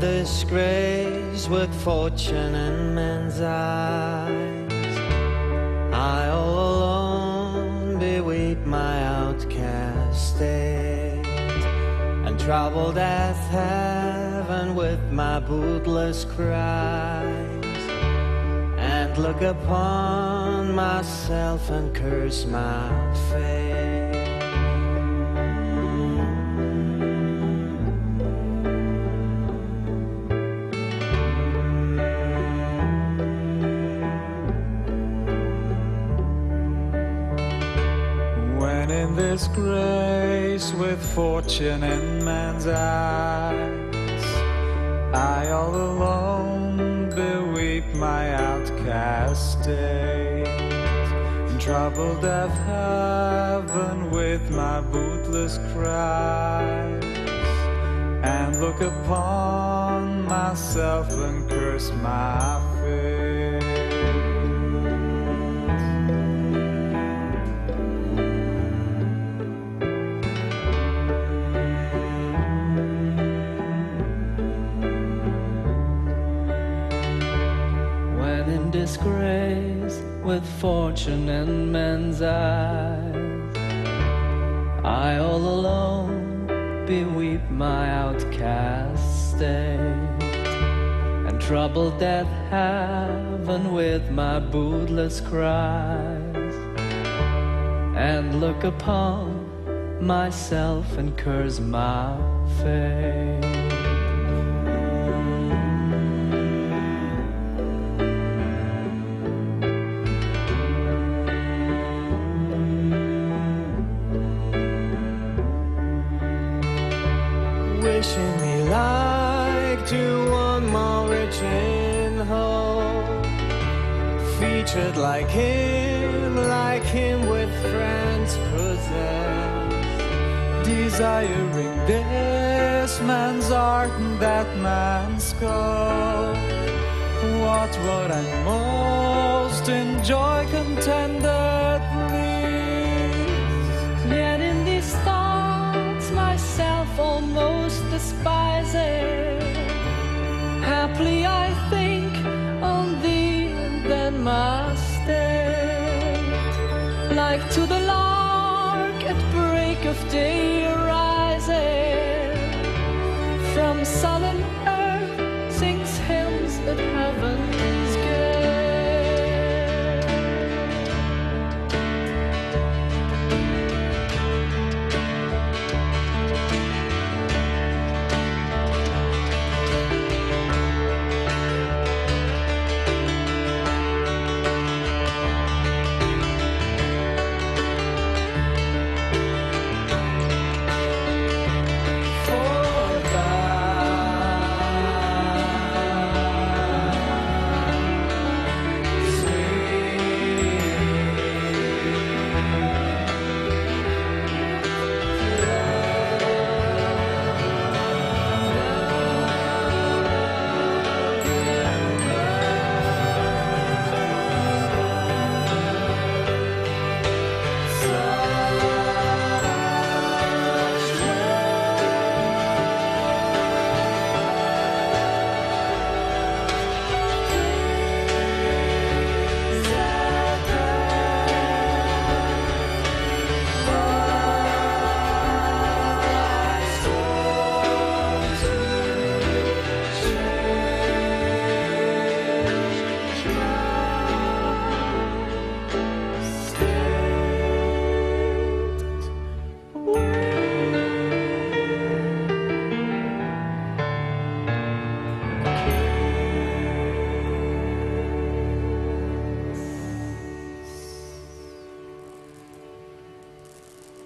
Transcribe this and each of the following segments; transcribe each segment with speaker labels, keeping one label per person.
Speaker 1: disgrace with fortune in men's eyes. I all alone beweep my outcast state and trouble death heaven with my bootless cries and look upon myself and curse my fate.
Speaker 2: When in disgrace with fortune in man's eyes, I all alone beweep my outcast state, and troubled of heaven with my bootless cries, and look upon myself and curse my fate.
Speaker 3: Disgrace with fortune in men's eyes, I all alone beweep my outcast state, and trouble death heaven with my bootless cries, and look upon myself and curse my fate.
Speaker 1: Like to one more rich in hope featured like him like him with friends possessed
Speaker 2: desiring this man's art and that man's scope. What would I most enjoy contentedly?
Speaker 3: Like to the lark at break of day arising. From sullen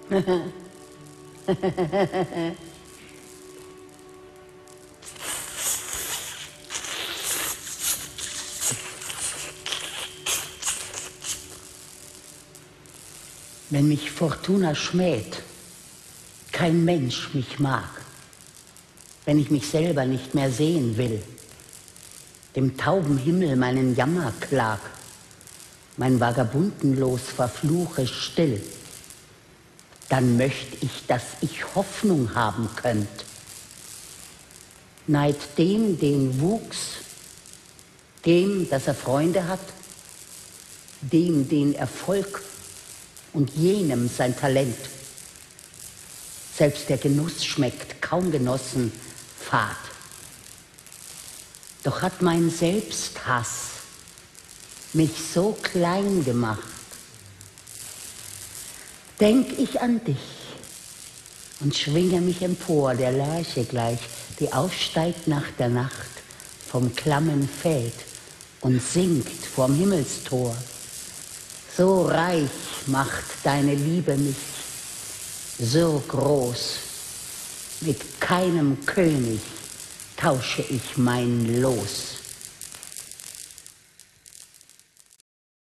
Speaker 4: Wenn mich Fortuna schmäht, kein Mensch mich mag, wenn ich mich selber nicht mehr sehen will, dem tauben Himmel meinen Jammer klag, mein Vagabundenlos verfluche still, dann möcht ich, dass ich Hoffnung haben könnt. Neid dem, den wuchs, dem, dass er Freunde hat, dem den Erfolg und jenem sein Talent. Selbst der Genuss schmeckt kaum genossen fad. Doch hat mein Selbsthass mich so klein gemacht. Denk ich an dich und schwinge mich empor, der Lerche gleich, die aufsteigt nach der Nacht vom klammen Feld und sinkt vorm Himmelstor. So reich macht deine Liebe mich, so groß, mit keinem König tausche ich mein Los.